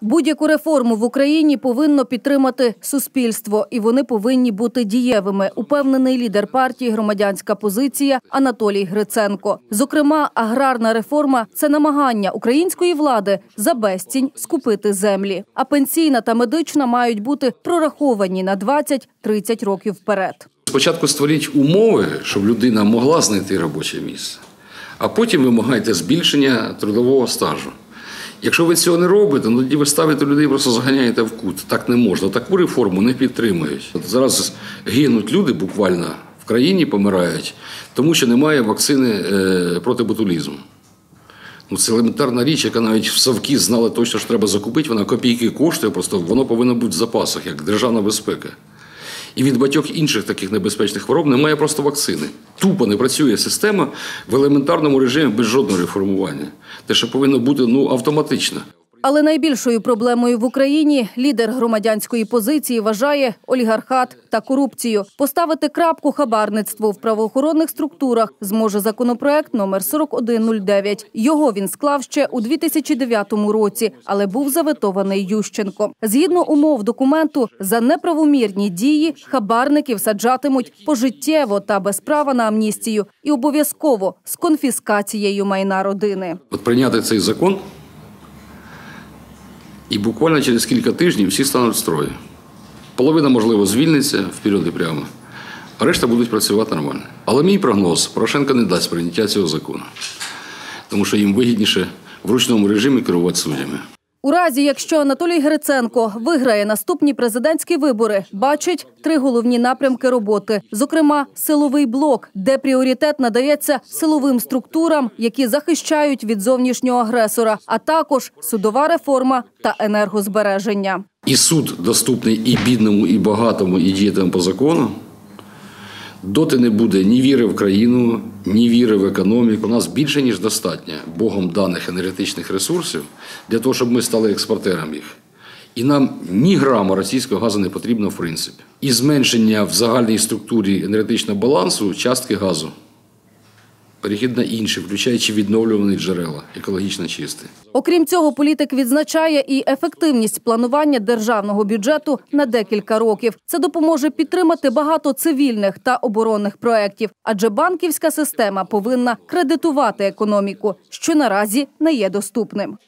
Будь-яку реформу в Україні повинно підтримати суспільство, і вони повинні бути дієвими. Упевнений лідер партії Громадянська позиція Анатолій Гриценко. Зокрема, аграрна реформа це намагання української влади за безцінь скупити землі. А пенсійна та медична мають бути прораховані на 20-30 років вперед. Спочатку створіть умови, щоб людина могла знайти робоче місце, а потім вимагайте збільшення трудового стажу. Якщо ви цього не робите, ну тоді ви ставите людей, просто заганяєте в кут. Так не можна. Таку реформу не підтримують. От зараз гинуть люди буквально в країні помирають, тому що немає вакцини е, проти ботулізму. Ну, це елементарна річ, яка навіть в Савки знали точно, що треба закупити, вона копійки коштує, просто воно повинно бути в запасах, як державна безпека. І від багатьох інших таких небезпечних хвороб немає просто вакцини. Тупо не працює система в елементарному режимі без жодного реформування. Те, що повинно бути ну, автоматично. Але найбільшою проблемою в Україні лідер громадянської позиції вважає олігархат та корупцію. Поставити крапку хабарництву в правоохоронних структурах зможе законопроект номер 4109. Його він склав ще у 2009 році, але був заветований Ющенко. Згідно умов документу, за неправомірні дії хабарників саджатимуть пожиттєво та без права на амністію і обов'язково з конфіскацією майна родини. От прийняти цей закон, і буквально через кілька тижнів всі стануть в строї. Половина, можливо, звільниться вперед і прямо, а решта будуть працювати нормально. Але мій прогноз Порошенко не дасть прийняття цього закону, тому що їм вигідніше в ручному режимі керувати суддями. У разі, якщо Анатолій Гриценко виграє наступні президентські вибори, бачить три головні напрямки роботи, зокрема, силовий блок, де пріоритет надається силовим структурам, які захищають від зовнішнього агресора, а також судова реформа та енергозбереження. І суд доступний і бідному, і багатому, і діятиму по закону. Доти не буде ні віри в країну, ні віри в економіку. У нас більше ніж достатньо Богом даних енергетичних ресурсів для того, щоб ми стали експортером їх. І нам ні грама російського газу не потрібно в принципі. І зменшення в загальній структурі енергетичного балансу частки газу. Перехід на інші, включаючи відновлювані джерела, екологічно чисті. Окрім цього, політик відзначає і ефективність планування державного бюджету на декілька років. Це допоможе підтримати багато цивільних та оборонних проєктів, адже банківська система повинна кредитувати економіку, що наразі не є доступним.